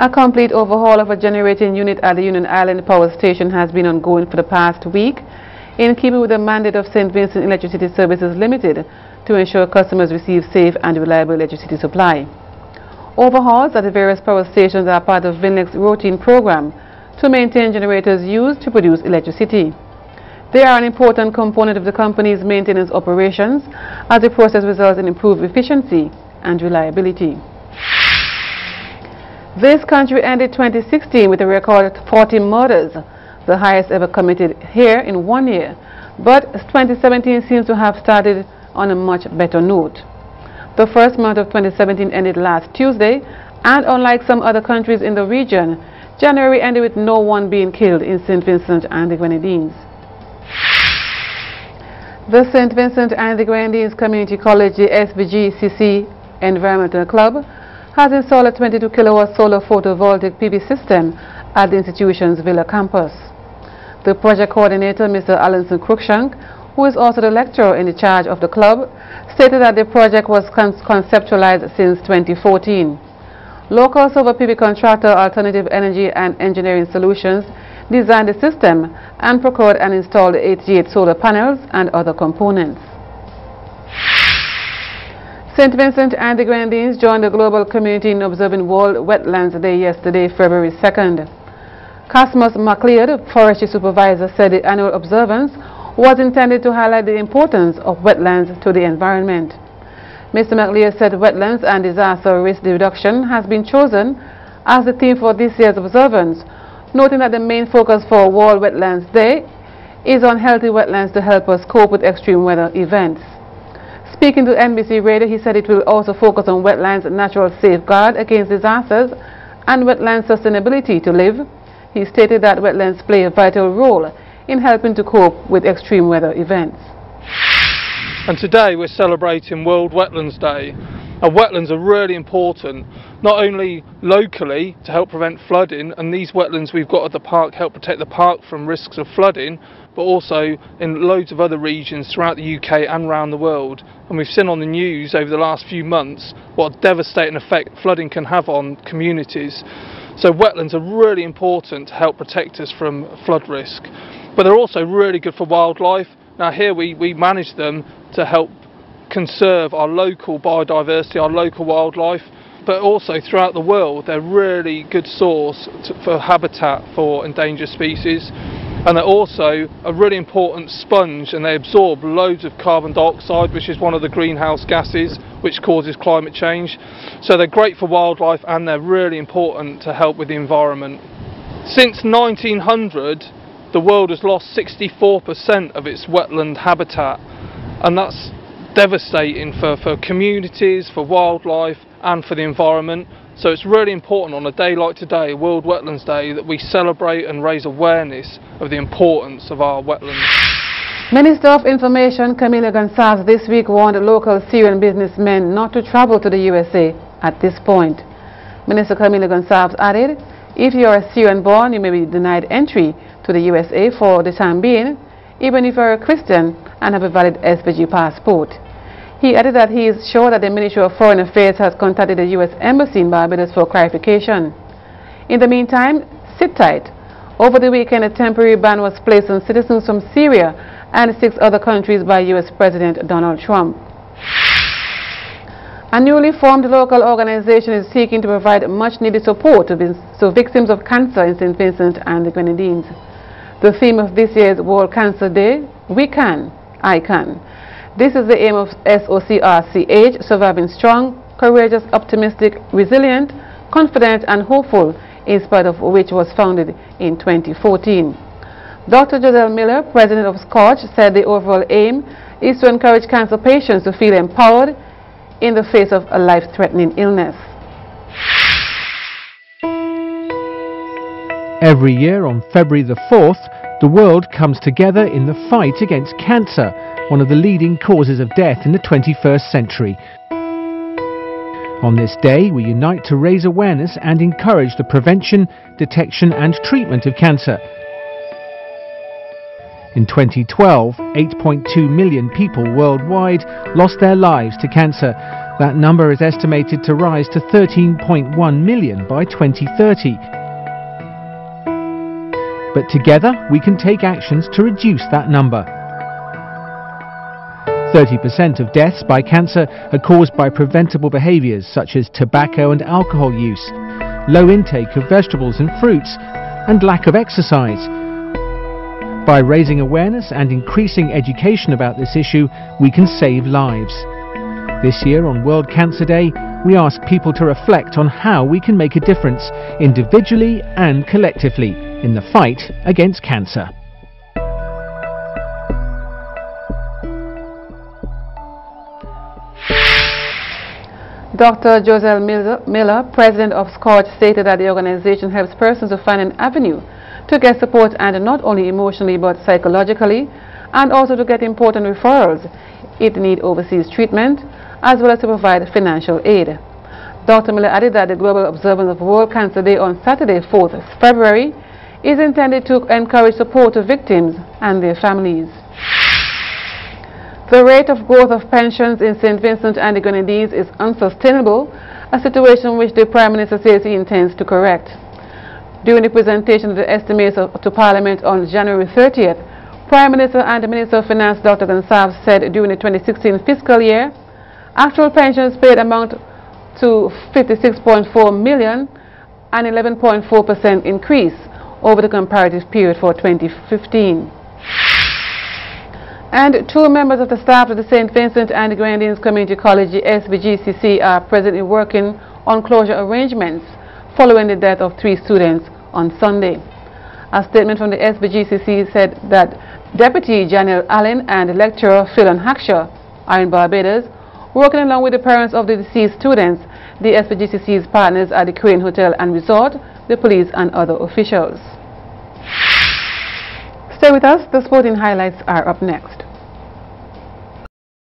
A complete overhaul of a generating unit at the Union Island Power Station has been ongoing for the past week in keeping with the mandate of St. Vincent Electricity Services Limited to ensure customers receive safe and reliable electricity supply. Overhauls at the various power stations are part of VINLEC's routine program to maintain generators used to produce electricity. They are an important component of the company's maintenance operations as the process results in improved efficiency and reliability. This country ended 2016 with a record 40 murders, the highest ever committed here in one year. But 2017 seems to have started on a much better note. The first month of 2017 ended last Tuesday, and unlike some other countries in the region, January ended with no one being killed in St. Vincent and the Grenadines. The St. Vincent and the Grenadines Community College, the SVGCC Environmental Club, has installed a 22 kilowatt solar photovoltaic PV system at the institution's Villa campus. The project coordinator, Mr. Alanson Cruikshank, who is also the lecturer in the charge of the club, stated that the project was con conceptualized since 2014. Local solar PV contractor Alternative Energy and Engineering Solutions designed the system and procured and installed 88 solar panels and other components. St. Vincent and the Grenadines joined the global community in observing World Wetlands Day yesterday, February 2nd. Cosmos MacLeod, forestry supervisor, said the annual observance was intended to highlight the importance of wetlands to the environment. Mr. MacLeod said wetlands and disaster risk reduction has been chosen as the theme for this year's observance, noting that the main focus for World Wetlands Day is on healthy wetlands to help us cope with extreme weather events. Speaking to NBC Radio, he said it will also focus on wetlands natural safeguard against disasters and wetland sustainability to live. He stated that wetlands play a vital role in helping to cope with extreme weather events. And today we're celebrating World Wetlands Day. And wetlands are really important, not only locally to help prevent flooding, and these wetlands we've got at the park help protect the park from risks of flooding, but also in loads of other regions throughout the UK and around the world. And we've seen on the news over the last few months what a devastating effect flooding can have on communities. So wetlands are really important to help protect us from flood risk. But they're also really good for wildlife. Now here we, we manage them to help conserve our local biodiversity, our local wildlife, but also throughout the world they're really good source to, for habitat for endangered species and they're also a really important sponge and they absorb loads of carbon dioxide which is one of the greenhouse gases which causes climate change. So they're great for wildlife and they're really important to help with the environment. Since 1900 the world has lost 64% of its wetland habitat and that's devastating for, for communities, for wildlife and for the environment so it's really important on a day like today, World Wetlands Day, that we celebrate and raise awareness of the importance of our wetlands. Minister of Information Camillo Gonsalves this week warned local Syrian businessmen not to travel to the USA at this point. Minister Camillo Gonsalves added, if you are a Syrian born, you may be denied entry to the USA for the time being, even if you are a Christian and have a valid SVG passport. He added that he is sure that the Ministry of Foreign Affairs has contacted the U.S. Embassy in Barbados for clarification. In the meantime, sit tight. Over the weekend, a temporary ban was placed on citizens from Syria and six other countries by U.S. President Donald Trump. A newly formed local organization is seeking to provide much-needed support to, victims of cancer in St. Vincent and the Grenadines. The theme of this year's World Cancer Day, We Can, I Can. This is the aim of SCORCH, surviving strong, courageous, optimistic, resilient, confident and hopeful, in spite of which was founded in 2014. Dr. Jodelle Miller, president of SCORCH, said the overall aim is to encourage cancer patients to feel empowered in the face of a life-threatening illness. Every year on February the 4th, the world comes together in the fight against cancer one of the leading causes of death in the 21st century. On this day, we unite to raise awareness and encourage the prevention, detection and treatment of cancer. In 2012, 8.2 million people worldwide lost their lives to cancer. That number is estimated to rise to 13.1 million by 2030. But together we can take actions to reduce that number. 30% of deaths by cancer are caused by preventable behaviours such as tobacco and alcohol use, low intake of vegetables and fruits, and lack of exercise. By raising awareness and increasing education about this issue, we can save lives. This year on World Cancer Day, we ask people to reflect on how we can make a difference individually and collectively in the fight against cancer. Dr. Joselle Miller, president of SCORCH, stated that the organization helps persons to find an avenue to get support and not only emotionally but psychologically and also to get important referrals if they need overseas treatment as well as to provide financial aid. Dr. Miller added that the global observance of World Cancer Day on Saturday, 4th February, is intended to encourage support to victims and their families. The rate of growth of pensions in St. Vincent and the Grenadines is unsustainable, a situation which the Prime Minister says he intends to correct. During the presentation of the estimates to Parliament on January 30th, Prime Minister and the Minister of Finance Dr. Gonsalves said during the 2016 fiscal year, actual pensions paid amount to 56.4 million, an 11.4% increase over the comparative period for 2015. And two members of the staff of the St. Vincent and the Grenadines Community College, SVGCC, are presently working on closure arrangements following the death of three students on Sunday. A statement from the SVGCC said that Deputy Janelle Allen and lecturer Philon Hackshaw are in Barbados, working along with the parents of the deceased students, the SVGCC's partners at the Crane Hotel and Resort, the police and other officials. Stay with us, the sporting highlights are up next.